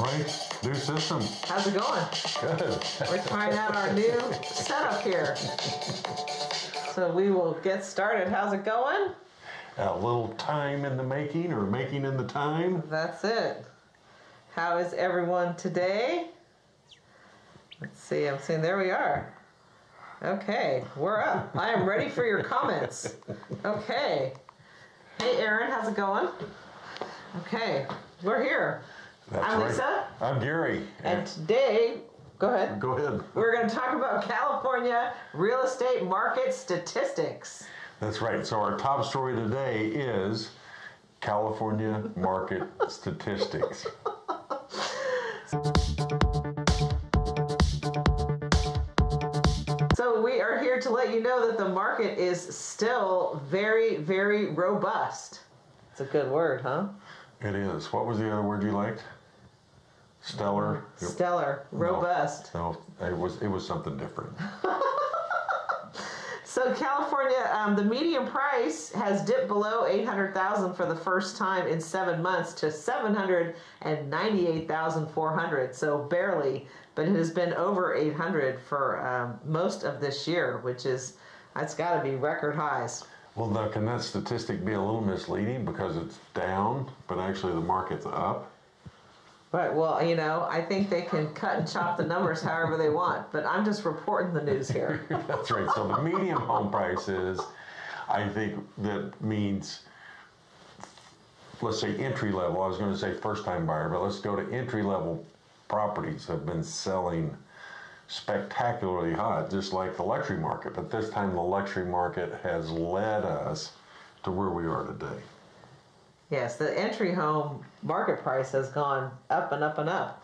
Right, new system. How's it going? Good. We're trying out our new setup here. So we will get started. How's it going? A little time in the making or making in the time. That's it. How is everyone today? Let's see, I'm seeing there we are. Okay, we're up. I am ready for your comments. Okay. Hey Aaron, how's it going? Okay, we're here. That's I'm right. Lisa, I'm Gary. and today, go ahead. Go ahead. We're going to talk about California real estate market statistics. That's right. So our top story today is California market statistics. So we are here to let you know that the market is still very, very robust. It's a good word, huh? It is. What was the other word you liked? Stellar. Stellar, robust. No, it was it was something different. So California, um, the median price has dipped below eight hundred thousand for the first time in seven months to seven hundred and ninety-eight thousand four hundred. So barely, but it has been over eight hundred for um, most of this year, which is that's got to be record highs. Well, now, can that statistic be a little misleading because it's down, but actually the market's up? Right. Well, you know, I think they can cut and chop the numbers however they want, but I'm just reporting the news here. That's right. So the median home price is, I think that means, let's say entry level. I was going to say first time buyer, but let's go to entry level properties have been selling spectacularly hot, just like the luxury market. But this time the luxury market has led us to where we are today. Yes, the entry home market price has gone up and up and up.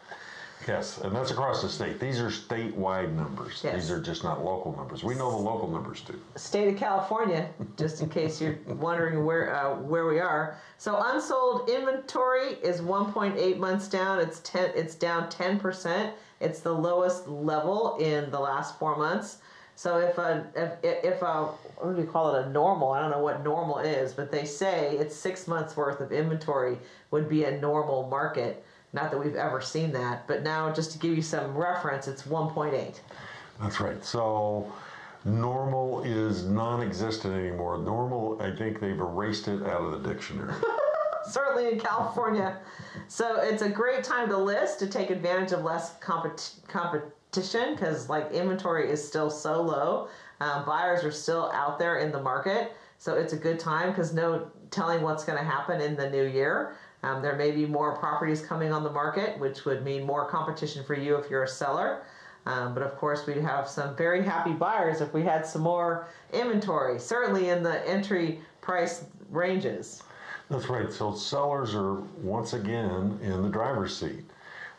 Yes, and that's across the state. These are statewide numbers. Yes. These are just not local numbers. We know the local numbers too. State of California, just in case you're wondering where uh, where we are. So unsold inventory is 1.8 months down. It's 10. It's down 10 percent. It's the lowest level in the last four months. So if a if if a what do we call it a normal? I don't know what normal is, but they say it's six months worth of inventory would be a normal market. Not that we've ever seen that, but now just to give you some reference, it's 1.8. That's right. So normal is non-existent anymore. Normal, I think they've erased it out of the dictionary. certainly in California. So it's a great time to list to take advantage of less compet- competition because like inventory is still so low. Um, buyers are still out there in the market. So it's a good time because no telling what's going to happen in the new year. Um, there may be more properties coming on the market, which would mean more competition for you if you're a seller. Um, but of course, we'd have some very happy buyers if we had some more inventory, certainly in the entry price ranges. That's right. So sellers are once again in the driver's seat.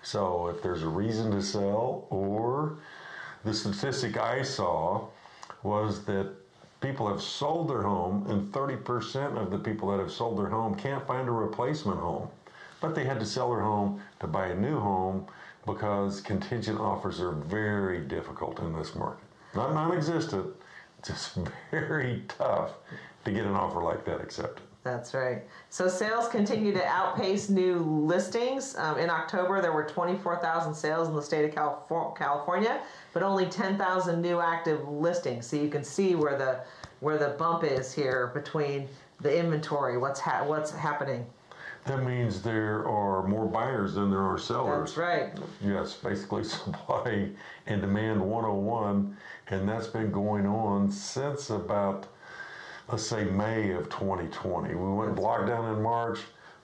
So if there's a reason to sell, or the statistic I saw was that people have sold their home, and 30% of the people that have sold their home can't find a replacement home. But they had to sell their home to buy a new home because contingent offers are very difficult in this market. Not non existent, just very tough to get an offer like that accepted. That's right. So sales continue to outpace new listings. Um, in October, there were 24,000 sales in the state of Califor- California, but only 10,000 new active listings. So you can see where the where the bump is here between the inventory. What's ha- what's happening? That means there are more buyers than there are sellers. That's right. Yes, basically supply and demand 101, and that's been going on since about, let's say, May of 2020. We went locked down in March.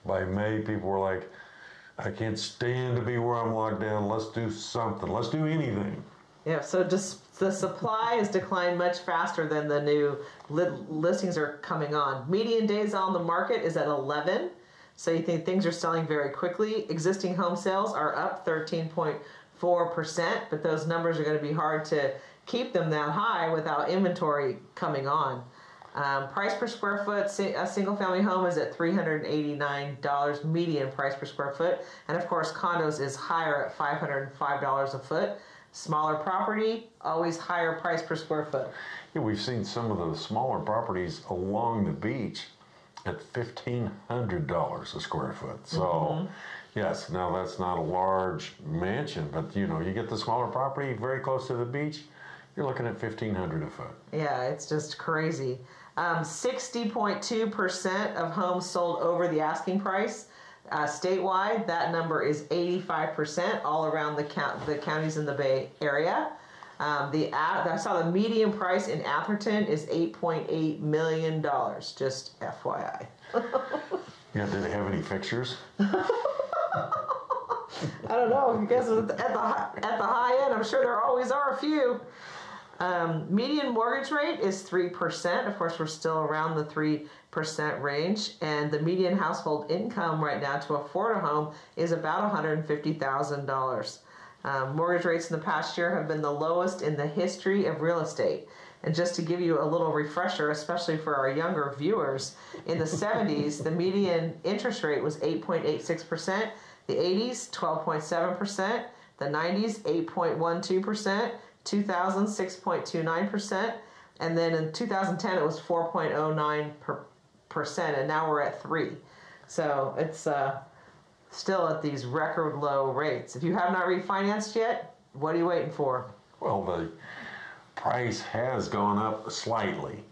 By May, people were like, I can't stand to be where I'm locked down. Let's do something. Let's do anything. Yeah, so just the supply has declined much faster than the new li- listings are coming on. Median days on the market is at 11. So you think things are selling very quickly. Existing home sales are up 13.4%, but those numbers are going to be hard to keep them that high without inventory coming on. Um, price per square foot, a single family home is at $389 median price per square foot. And of course, condos is higher at $505 a foot. Smaller property, always higher price per square foot. Yeah, we've seen some of the smaller properties along the beach at fifteen hundred dollars a square foot. So, Yes, now that's not a large mansion, but you know, you get the smaller property very close to the beach, you're looking at fifteen hundred a foot. Yeah, it's just crazy. Um, 60.2% of homes sold over the asking price. Uh, statewide, that number is 85% all around the, count, the counties in the Bay Area. Um, the I saw the median price in Atherton is $8.8 million, just FYI. yeah, did they have any pictures? I don't know. Because at at the at the high end, I'm sure there always are a few. Um, median mortgage rate is 3%. Of course, we're still around the 3% range. And the median household income right now to afford a home is about $150,000. Um, mortgage rates in the past year have been the lowest in the history of real estate. And just to give you a little refresher, especially for our younger viewers, in the 70s, the median interest rate was 8.86%, the 80s, 12.7%, the 90s, 8.12%, 2000, 6.29%, and then in 2010 it was 4.09 percent, and now we're at three. So it's uh, still at these record low rates. If you have not refinanced yet, what are you waiting for? Well, the price has gone up slightly.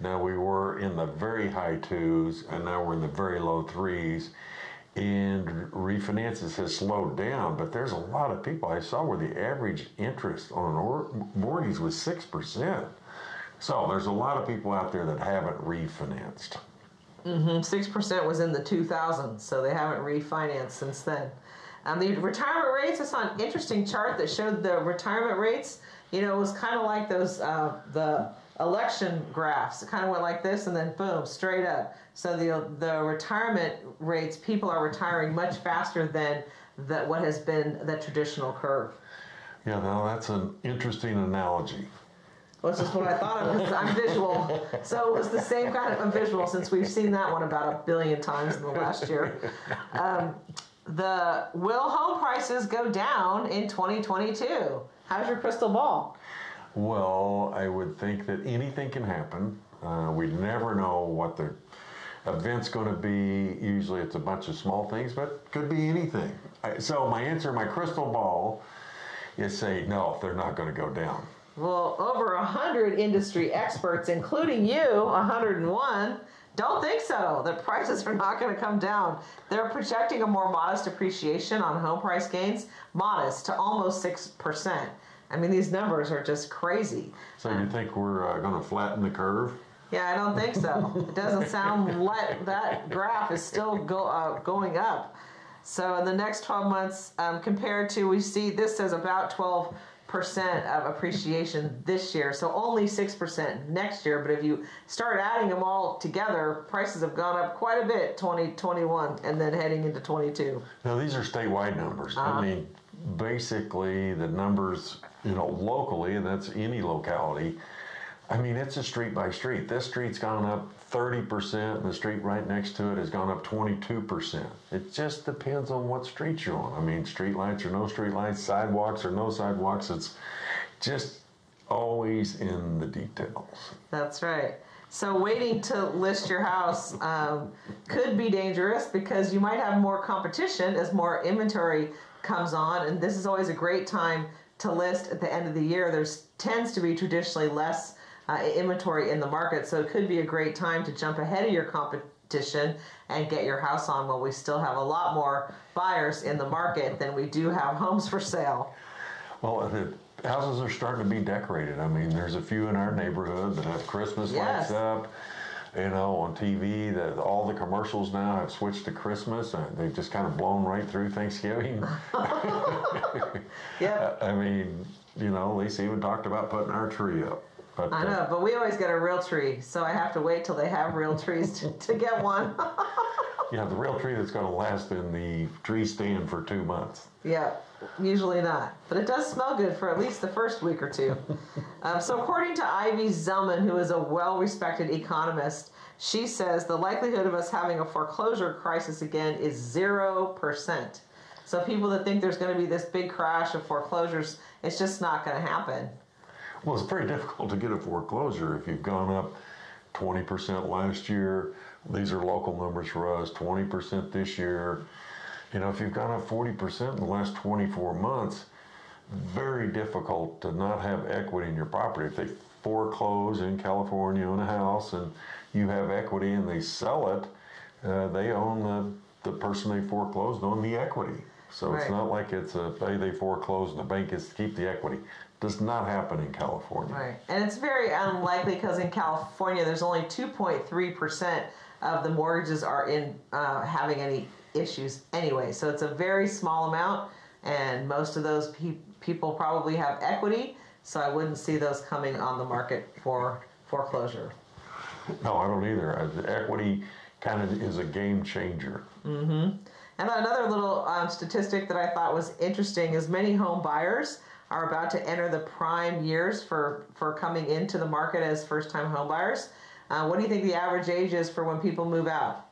Now we were in the very high twos, and now we're in the very low threes and refinances has slowed down, but there's a lot of people I saw where the average interest on an mortgage was 6%. So there's a lot of people out there that haven't refinanced. Mm-hmm. 6% was in the 2000s, so they haven't refinanced since then. Um, the retirement rates, I saw an interesting chart that showed the retirement rates. You know, it was kind of like those, uh, the election graphs. It kind of went like this and then boom, straight up. So the the retirement rates, people are retiring much faster than that what has been the traditional curve. Yeah, now that's an interesting analogy. Well, it's just what I thought of because I'm visual. So it was the same kind of visual since we've seen that one about a billion times in the last year. Um, the will home prices go down in 2022? How's your crystal ball? Well, I would think that anything can happen. Uh, we never know what the event's going to be. Usually it's a bunch of small things, but could be anything. I, so my answer, my crystal ball, is say no, they're not going to go down. Well, over 100 industry experts, including you, 101, don't think so. The prices are not going to come down. They're projecting a more modest appreciation on home price gains, modest to almost 6%. I mean, these numbers are just crazy. So you think we're uh, going to flatten the curve? Yeah, I don't think so. it doesn't sound like that graph is still go, uh, going up. So in the next 12 months, um, compared to, we see this says about 12% of appreciation this year. So only 6% next year. But if you start adding them all together, prices have gone up quite a bit 2021 and then heading into 22. Now, these are statewide numbers. Uh-huh. I mean, basically, the numbers, you know, locally, and that's any locality I mean, it's a street by street. This street's gone up 30%, and the street right next to it has gone up 22%. It just depends on what street you're on. I mean, street lights or no street lights, sidewalks or no sidewalks. It's just always in the details. That's right. So, waiting to list your house um, could be dangerous because you might have more competition as more inventory comes on, and this is always a great time to list at the end of the year. There's tends to be traditionally less uh, inventory in the market. So it could be a great time to jump ahead of your competition and get your house on while we still have a lot more buyers in the market than we do have homes for sale. Well, the houses are starting to be decorated. I mean, there's a few in our neighborhood that have Christmas yes. lights up. You know, on TV, that all the commercials now have switched to Christmas, and they've just kind of blown right through Thanksgiving. yeah. I mean, you know, Lisa even talked about putting our tree up. But, I know, uh, but we always get a real tree, so I have to wait till they have real trees to, to get one. yeah, the real tree that's going to last in the tree stand for two months. Yeah, usually not. But it does smell good for at least the first week or two. um, so, according to Ivy Zelman, who is a well respected economist, she says the likelihood of us having a foreclosure crisis again is 0%. So, people that think there's going to be this big crash of foreclosures, it's just not going to happen. Well, it's very difficult to get a foreclosure if you've gone up 20% last year. These are local numbers for us, 20% this year. You know, if you've gone up 40% in the last 24 months, very difficult to not have equity in your property. If they foreclose in California on a house and you have equity and they sell it, uh, they own the, the person they foreclosed on the equity. So Right. it's not like it's a, hey, they foreclosed and the bank gets to keep the equity. Does not happen in California. Right. And it's very unlikely because in California, there's only 2.3% of the mortgages are in uh, having any issues anyway. So it's a very small amount, and most of those pe- people probably have equity. So I wouldn't see those coming on the market for foreclosure. No, I don't either. I, the equity kind of is a game changer. And another little um, statistic that I thought was interesting is many home buyers are about to enter the prime years for, for coming into the market as first time home buyers. Uh, what do you think the average age is for when people move out?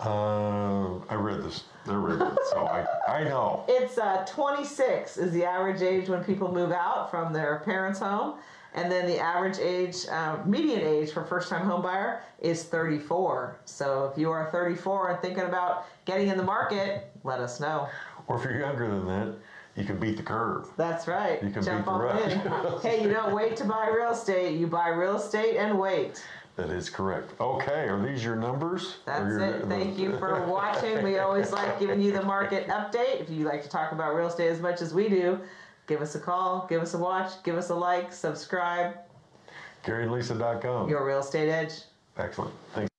Uh, I read this. It, so I, I know. It's uh, 26 is the average age when people move out from their parents' home. And then the average age, uh, median age for first time home buyer is 34. So if you are 34 and thinking about getting in the market, let us know. Or if you're younger than that, you can beat the curve. That's right. You can Jump beat the rush. hey, you don't wait to buy real estate. You buy real estate and wait. That is correct. Okay, are these your numbers? That's your- it. Thank you for watching. We always like giving you the market update. If you like to talk about real estate as much as we do, give us a call, give us a watch, give us a like, subscribe. GaryandLisa.com. Your real estate edge. Excellent. Thanks.